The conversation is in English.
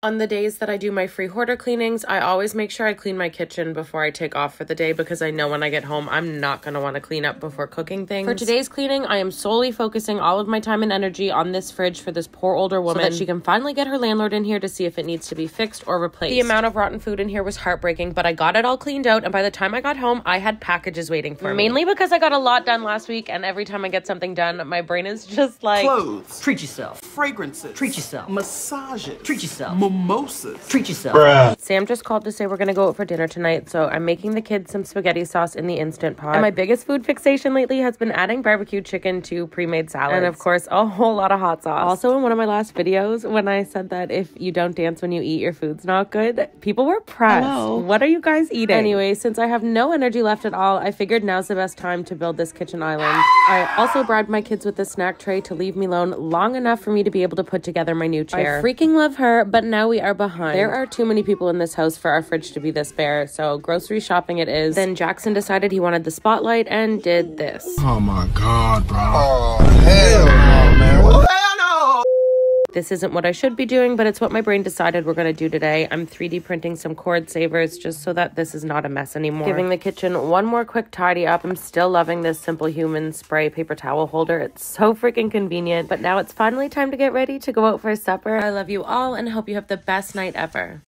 On the days that I do my free hoarder cleanings, I always make sure I clean my kitchen before I take off for the day because I know when I get home, I'm not going to want to clean up before cooking things. For today's cleaning, I am solely focusing all of my time and energy on this fridge for this poor older woman so that she can finally get her landlord in here to see if it needs to be fixed or replaced. The amount of rotten food in here was heartbreaking, but I got it all cleaned out, and by the time I got home, I had packages waiting for me. Mainly because I got a lot done last week, and every time I get something done, my brain is just like clothes, treat yourself, fragrances, treat yourself, massages, treat yourself, mimosas. Treat yourself. Bruh. Sam just called to say we're gonna go out for dinner tonight, so I'm making the kids some spaghetti sauce in the instant pot. And my biggest food fixation lately has been adding barbecue chicken to pre-made salads. And of course, a whole lot of hot sauce. Also, in one of my last videos, when I said that if you don't dance when you eat, your food's not good, people were pressed. Hello. What are you guys eating? Anyway, since I have no energy left at all, I figured now's the best time to build this kitchen island. I also bribed my kids with a snack tray to leave me alone long enough for me to be able to put together my new chair. I freaking love her, but now we are behind. There are too many people in this house for our fridge to be this bare, so grocery shopping it is. Then Jackson decided he wanted the spotlight and did this. Oh my god, bro. Oh, hell no, man. What? This isn't what I should be doing, but it's what my brain decided we're going to do today. I'm 3D printing some cord savers just so that this is not a mess anymore. Giving the kitchen one more quick tidy up. I'm still loving this Simple Human spray paper towel holder. It's so freaking convenient. But now it's finally time to get ready to go out for supper. I love you all and hope you have the best night ever.